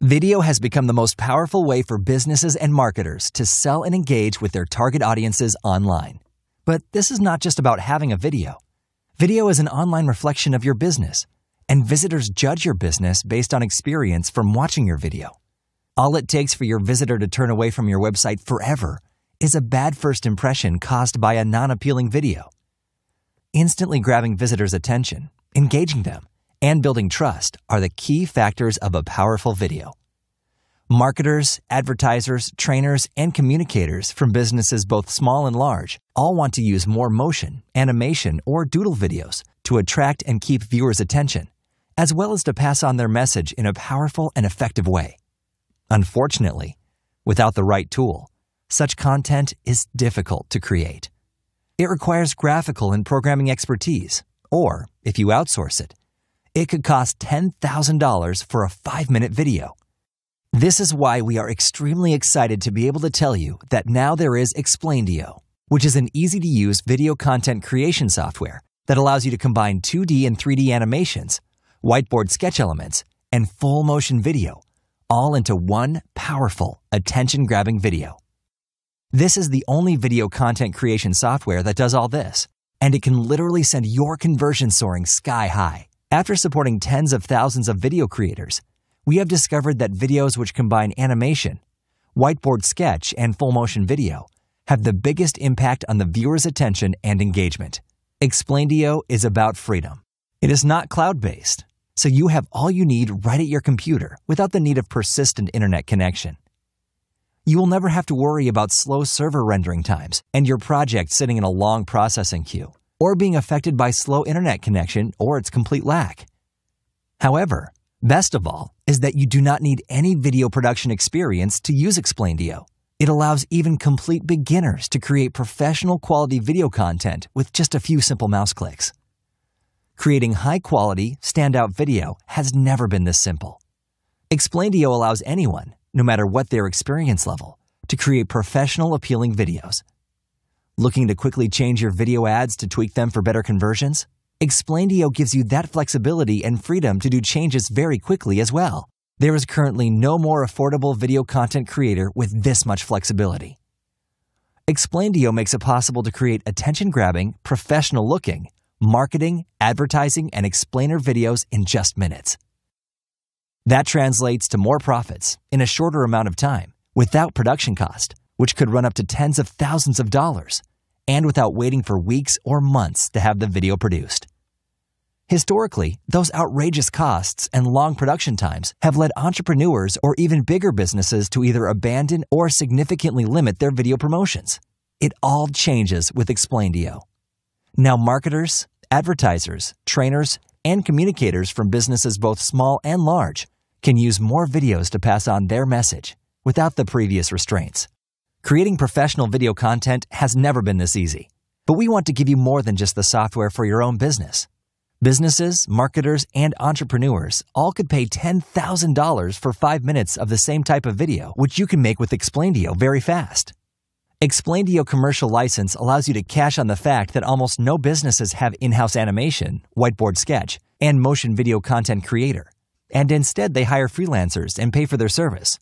Video has become the most powerful way for businesses and marketers to sell and engage with their target audiences online. But this is not just about having a video. Video is an online reflection of your business, and visitors judge your business based on experience from watching your video. All it takes for your visitor to turn away from your website forever is a bad first impression caused by a non appealing video. Instantly grabbing visitors' attention, engaging them, and building trust are the key factors of a powerful video. Marketers, advertisers, trainers, and communicators from businesses both small and large all want to use more motion, animation, or doodle videos to attract and keep viewers' attention, as well as to pass on their message in a powerful and effective way. Unfortunately, without the right tool, such content is difficult to create. It requires graphical and programming expertise, or, if you outsource it, it could cost $10,000 for a five minute video. This is why we are extremely excited to be able to tell you that now there is Explaindio, which is an easy to use video content creation software that allows you to combine 2D and 3D animations, whiteboard sketch elements, and full motion video, all into one powerful, attention grabbing video. This is the only video content creation software that does all this, and it can literally send your conversion soaring sky high. After supporting tens of thousands of video creators, we have discovered that videos which combine animation, whiteboard sketch, and full motion video have the biggest impact on the viewer's attention and engagement. Explaindio is about freedom. It is not cloud based, so you have all you need right at your computer without the need of persistent internet connection. You will never have to worry about slow server rendering times and your project sitting in a long processing queue or being affected by slow internet connection or its complete lack. However, best of all is that you do not need any video production experience to use Explaindio. It allows even complete beginners to create professional quality video content with just a few simple mouse clicks. Creating high quality, standout video has never been this simple. Explaindio allows anyone, no matter what their experience level, to create professional appealing videos Looking to quickly change your video ads to tweak them for better conversions? Explaindio gives you that flexibility and freedom to do changes very quickly as well. There is currently no more affordable video content creator with this much flexibility. Explaindio makes it possible to create attention grabbing, professional looking, marketing, advertising, and explainer videos in just minutes. That translates to more profits in a shorter amount of time without production cost which could run up to tens of thousands of dollars, and without waiting for weeks or months to have the video produced. Historically, those outrageous costs and long production times have led entrepreneurs or even bigger businesses to either abandon or significantly limit their video promotions. It all changes with Explaindio. Now, marketers, advertisers, trainers, and communicators from businesses both small and large can use more videos to pass on their message without the previous restraints. Creating professional video content has never been this easy, but we want to give you more than just the software for your own business. Businesses, marketers, and entrepreneurs all could pay $10,000 for five minutes of the same type of video, which you can make with Explaindio very fast. Explaindio commercial license allows you to cash on the fact that almost no businesses have in-house animation, whiteboard sketch, and motion video content creator, and instead they hire freelancers and pay for their service.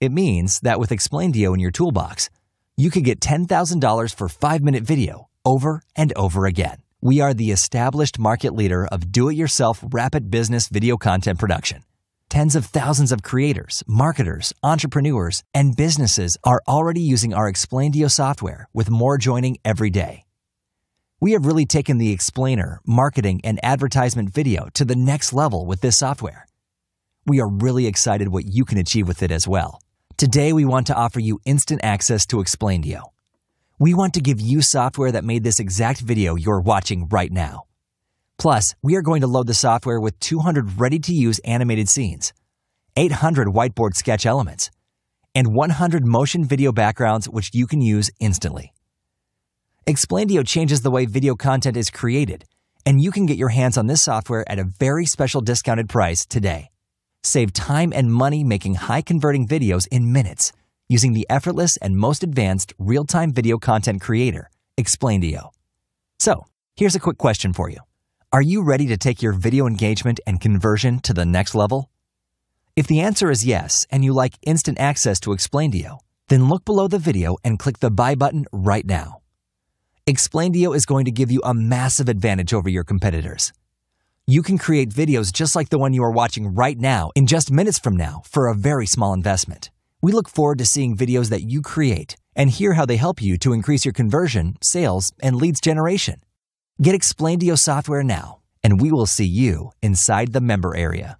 It means that with Explaindio in your toolbox, you could get $10,000 for 5-minute video over and over again. We are the established market leader of do-it-yourself rapid business video content production. Tens of thousands of creators, marketers, entrepreneurs, and businesses are already using our Explaindio software with more joining every day. We have really taken the explainer, marketing, and advertisement video to the next level with this software. We are really excited what you can achieve with it as well. Today, we want to offer you instant access to Explaindio. We want to give you software that made this exact video you're watching right now. Plus, we are going to load the software with 200 ready-to-use animated scenes, 800 whiteboard sketch elements, and 100 motion video backgrounds which you can use instantly. Explaindio changes the way video content is created, and you can get your hands on this software at a very special discounted price today. Save time and money making high converting videos in minutes using the effortless and most advanced real time video content creator, Explaindio. So, Here's a quick question for you Are you ready to take your video engagement and conversion to the next level? If the answer is yes, and you like instant access to Explaindio, then look below the video and click the Buy button right now. Explaindio is going to give you a massive advantage over your competitors. You can create videos just like the one you are watching right now in just minutes from now for a very small investment. We look forward to seeing videos that you create and hear how they help you to increase your conversion, sales, and leads generation. Get Explaindio software now, and we will see you inside the member area.